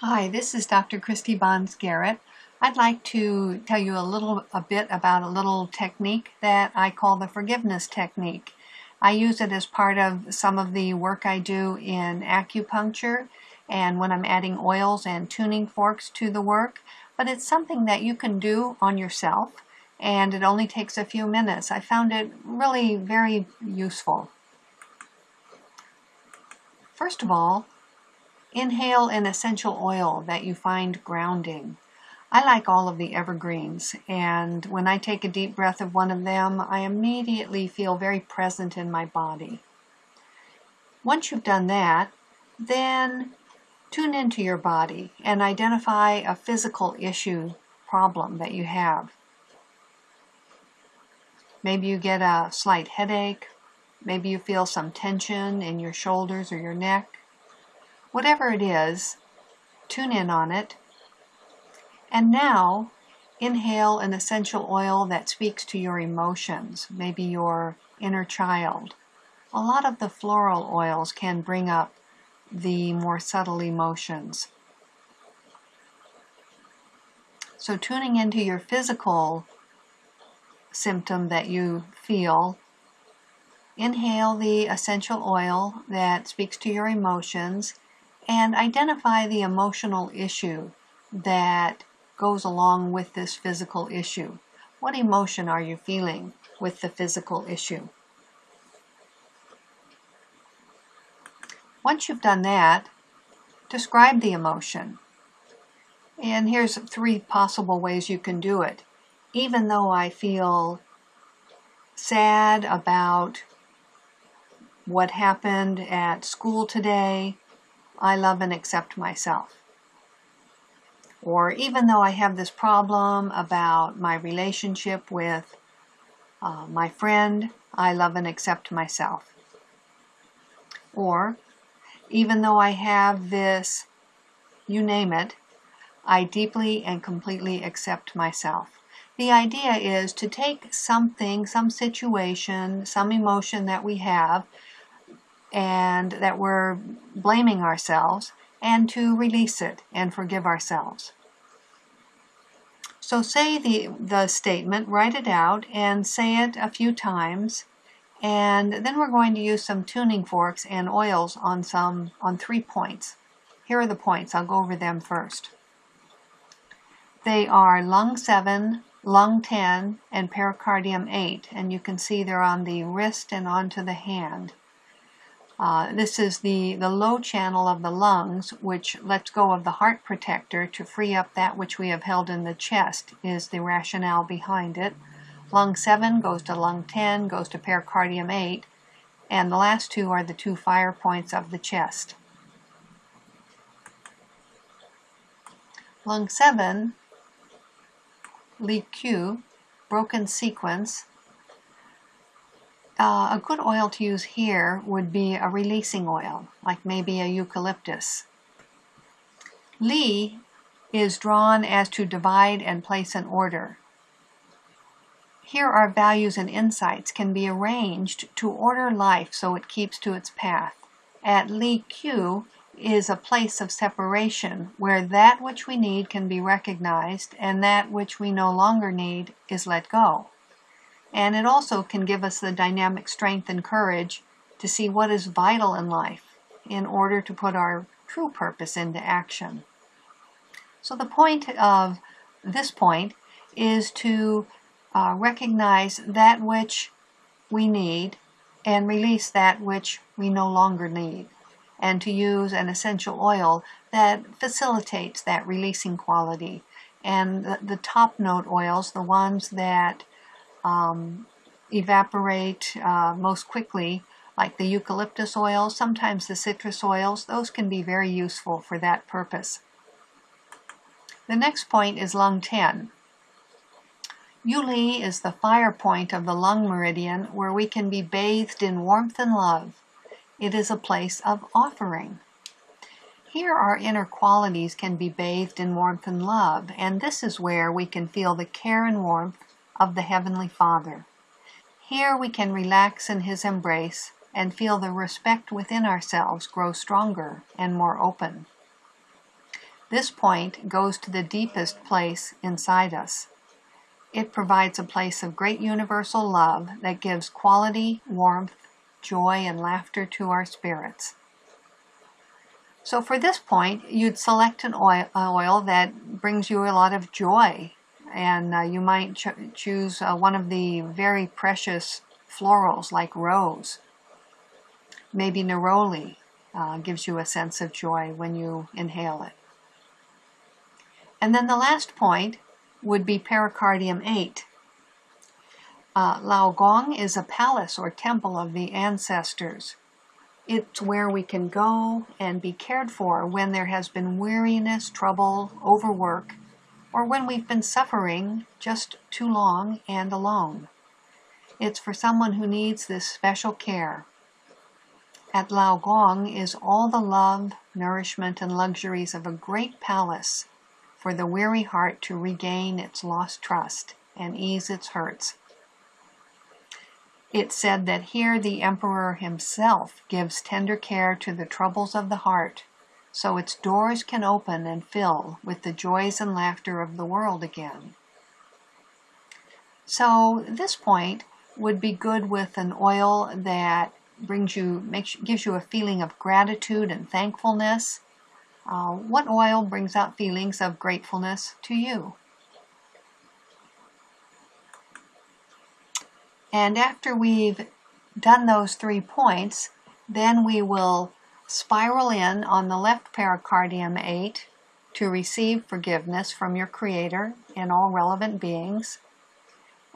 Hi, this is Dr. Christi Bonds Garrett. I'd like to tell you a little a bit about a little technique that I call the forgiveness technique. I use it as part of some of the work I do in acupuncture and when I'm adding oils and tuning forks to the work, but it's something that you can do on yourself and it only takes a few minutes. I found it really very useful. First of all, inhale an essential oil that you find grounding. I like all of the evergreens, and when I take a deep breath of one of them, I immediately feel very present in my body. Once you've done that, then tune into your body and identify a physical issue problem that you have. Maybe you get a slight headache. Maybe you feel some tension in your shoulders or your neck. Whatever it is, tune in on it. And now, inhale an essential oil that speaks to your emotions, maybe your inner child. A lot of the floral oils can bring up the more subtle emotions. So, tuning into your physical symptom that you feel, inhale the essential oil that speaks to your emotions and identify the emotional issue that goes along with this physical issue. What emotion are you feeling with the physical issue? Once you've done that, describe the emotion. And here's three possible ways you can do it even though I feel sad about what happened at school today, I love and accept myself. Or even though I have this problem about my relationship with uh, my friend, I love and accept myself. Or even though I have this, you name it, I deeply and completely accept myself. The idea is to take something, some situation, some emotion that we have, and that we're blaming ourselves, and to release it and forgive ourselves. So say the, the statement, write it out, and say it a few times. And then we're going to use some tuning forks and oils on some on three points. Here are the points. I'll go over them first. They are lung 7, lung 10, and pericardium 8. And you can see they're on the wrist and onto the hand. Uh, this is the, the low channel of the lungs, which lets go of the heart protector to free up that which we have held in the chest, is the rationale behind it. Lung 7 goes to lung 10, goes to pericardium 8, and the last two are the two fire points of the chest. Lung 7 Lie Que, broken sequence. Uh, a good oil to use here would be a releasing oil, like maybe a eucalyptus. Li is drawn as to divide and place in order. Here our values and insights can be arranged to order life so it keeps to its path. At Lie Que, is a place of separation where that which we need can be recognized and that which we no longer need is let go. And it also can give us the dynamic strength and courage to see what is vital in life in order to put our true purpose into action. So, the point of this point is to uh, recognize that which we need and release that which we no longer need and to use an essential oil that facilitates that releasing quality. And the, the top note oils, the ones that um, evaporate uh, most quickly, like the eucalyptus oil, sometimes the citrus oils, those can be very useful for that purpose. The next point is lung 10. Yuji is the fire point of the lung meridian where we can be bathed in warmth and love it is a place of offering. Here, our inner qualities can be bathed in warmth and love, and this is where we can feel the care and warmth of the Heavenly Father. Here, we can relax in His embrace and feel the respect within ourselves grow stronger and more open. This point goes to the deepest place inside us. It provides a place of great universal love that gives quality, warmth, joy, and laughter to our spirits. So for this point, you'd select an oil, oil that brings you a lot of joy. And uh, you might ch choose uh, one of the very precious florals like rose. Maybe neroli uh, gives you a sense of joy when you inhale it. And then the last point would be pericardium 8. Uh, Lao Gong is a palace or temple of the ancestors. It's where we can go and be cared for when there has been weariness, trouble, overwork, or when we've been suffering just too long and alone. It's for someone who needs this special care. At Lao Gong is all the love, nourishment, and luxuries of a great palace for the weary heart to regain its lost trust and ease its hurts. It said that here the emperor himself gives tender care to the troubles of the heart, so its doors can open and fill with the joys and laughter of the world again. So this point would be good with an oil that brings you makes gives you a feeling of gratitude and thankfulness uh, what oil brings out feelings of gratefulness to you? And after we've done those three points, then we will spiral in on the left pericardium 8 to receive forgiveness from your Creator and all relevant beings.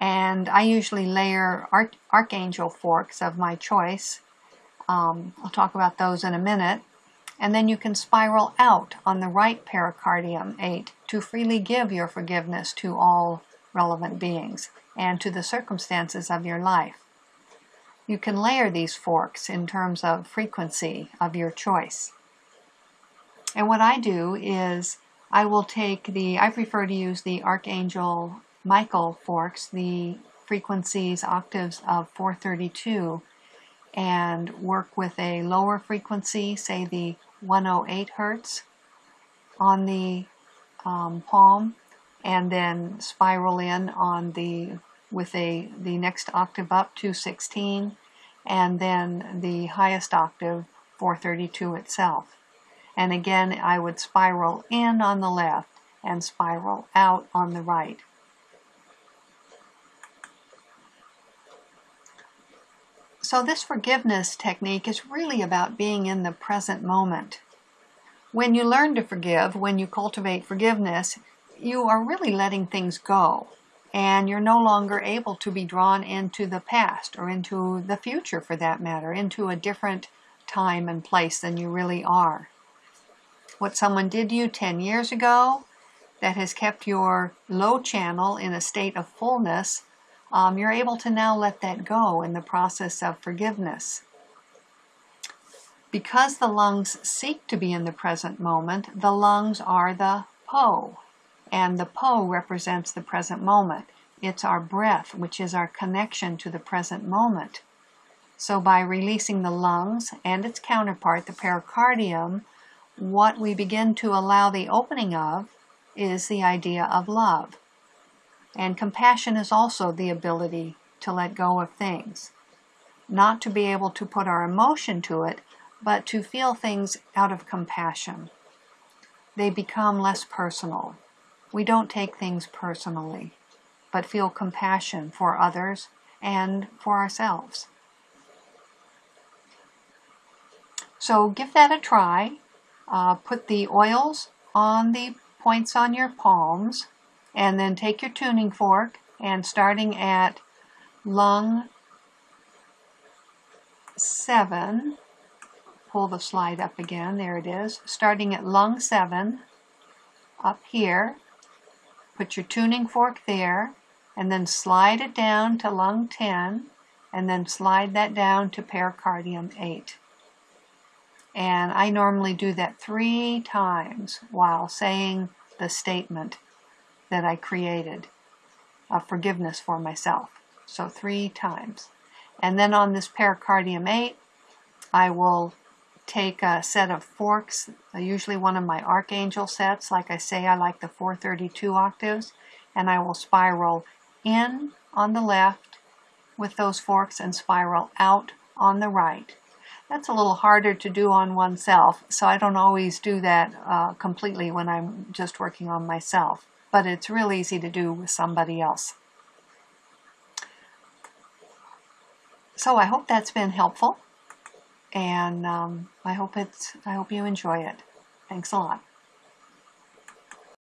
And I usually layer arch archangel forks of my choice. Um, I'll talk about those in a minute and then you can spiral out on the right pericardium 8 to freely give your forgiveness to all relevant beings and to the circumstances of your life. You can layer these forks in terms of frequency of your choice. And what I do is I will take the, I prefer to use the Archangel Michael forks, the frequencies, octaves of 432, and work with a lower frequency, say the 108 hertz on the um, palm and then spiral in on the with a the next octave up 216 and then the highest octave 432 itself and again I would spiral in on the left and spiral out on the right So this forgiveness technique is really about being in the present moment. When you learn to forgive, when you cultivate forgiveness, you are really letting things go. And you're no longer able to be drawn into the past or into the future for that matter, into a different time and place than you really are. What someone did to you 10 years ago that has kept your low channel in a state of fullness um, you're able to now let that go in the process of forgiveness. Because the lungs seek to be in the present moment, the lungs are the Po, and the Po represents the present moment. It's our breath, which is our connection to the present moment. So, by releasing the lungs and its counterpart, the pericardium, what we begin to allow the opening of is the idea of love. And compassion is also the ability to let go of things. Not to be able to put our emotion to it, but to feel things out of compassion. They become less personal. We don't take things personally, but feel compassion for others and for ourselves. So give that a try. Uh, put the oils on the points on your palms and then take your tuning fork and starting at lung 7, pull the slide up again, there it is, starting at lung 7, up here, put your tuning fork there, and then slide it down to lung 10, and then slide that down to pericardium 8. And I normally do that three times while saying the statement that I created of forgiveness for myself. So three times. And then on this pericardium 8, I will take a set of forks, usually one of my Archangel sets. Like I say, I like the 432 octaves, and I will spiral in on the left with those forks and spiral out on the right. That's a little harder to do on oneself, so I don't always do that uh, completely when I'm just working on myself, but it's real easy to do with somebody else. So I hope that's been helpful, and um, I hope it's I hope you enjoy it. Thanks a lot.